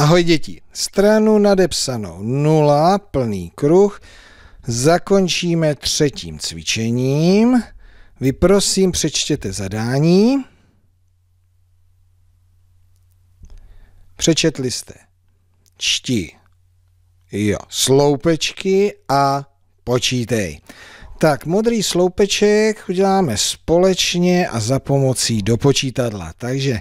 Ahoj děti, stranu nadepsanou 0, plný kruh, zakončíme třetím cvičením. Vy prosím přečtěte zadání. Přečetli jste čti, jo, sloupečky a počítej. Tak, modrý sloupeček uděláme společně a za pomocí do počítadla. Takže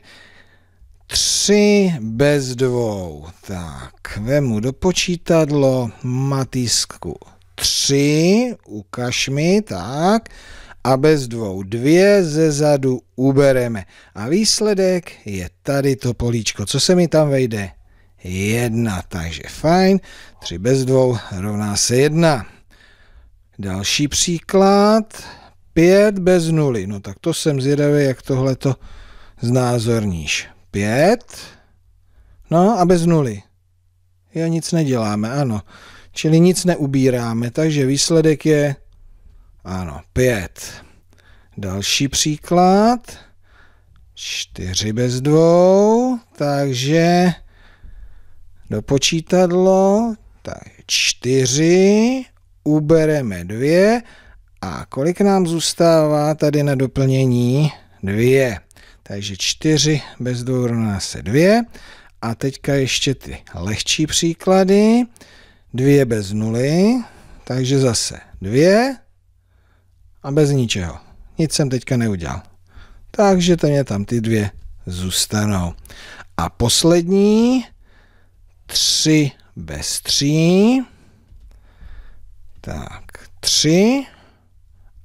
Tři bez dvou. Tak, vemu do počítadlo matisku. Tři, ukaž mi, tak. A bez dvou dvě ze zadu ubereme. A výsledek je tady to políčko. Co se mi tam vejde? Jedna, takže fajn. Tři bez dvou rovná se jedna. Další příklad. Pět bez nuly. No tak to jsem zvědavý, jak tohle to znázorníš. 5. No a bez nuly. Já nic neděláme, ano. Čili nic neubíráme, takže výsledek je, ano, 5. Další příklad. 4 bez dvou, takže do počítadlo, tak 4, ubereme 2 a kolik nám zůstává tady na doplnění? 2. Takže 4 bez 2 rovná se 2. A teďka ještě ty lehčí příklady. 2 bez nuly, takže zase 2 a bez ničeho. Nic jsem teďka neudělal. Takže to mě tam ty dvě zůstanou. A poslední 3 bez 3. Tak, 3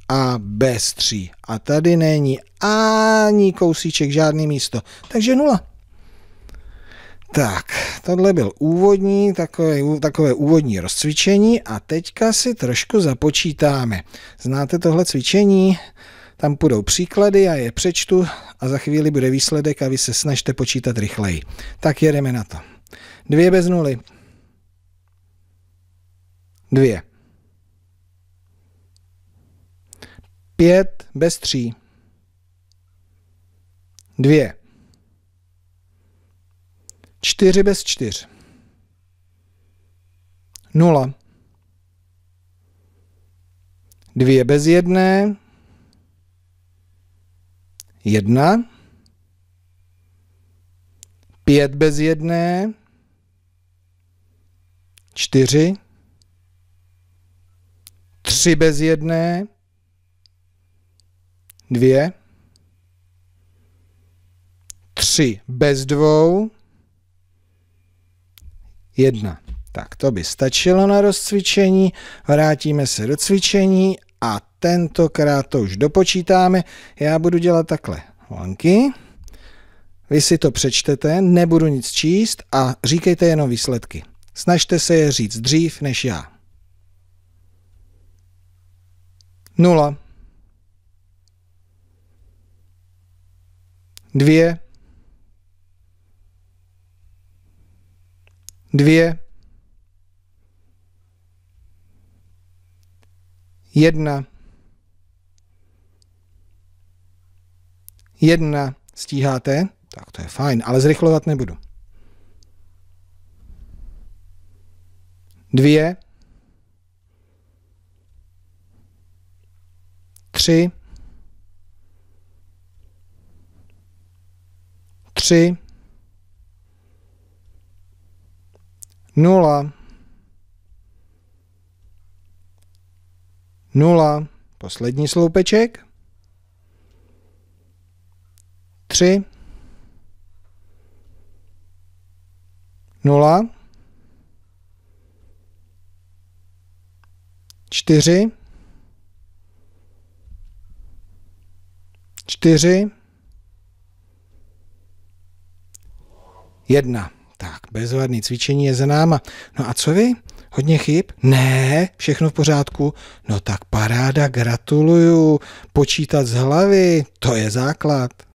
a bez 3. A tady není ani kousíček, žádný místo. Takže nula. Tak, tohle byl úvodní, takové, takové úvodní rozcvičení a teďka si trošku započítáme. Znáte tohle cvičení? Tam půjdou příklady, a je přečtu a za chvíli bude výsledek a vy se snažte počítat rychleji. Tak jedeme na to. Dvě bez nuly. Dvě. Pět bez tří. Dvě. Čtyři bez čtyř. Nula. Dvě bez jedné. Jedna. Pět bez jedné. Čtyři. Tři bez jedné. Dvě. 3 bez dvou, 1. Tak to by stačilo na rozcvičení, vrátíme se do cvičení a tentokrát to už dopočítáme. Já budu dělat takhle lanky. Vy si to přečtete, nebudu nic číst a říkejte jenom výsledky. Snažte se je říct dřív než já. Nula. Dvě. dvě, jedna, jedna, stíháte? Tak to je fajn, ale zrychlovat nebudu. Dvě, tři, tři, nula, nula, poslední sloupeček, tři, nula, čtyři, čtyři, jedna. Tak, bezvadný cvičení je za náma. No a co vy? Hodně chyb? Ne, všechno v pořádku. No tak paráda, gratuluju. Počítat z hlavy, to je základ.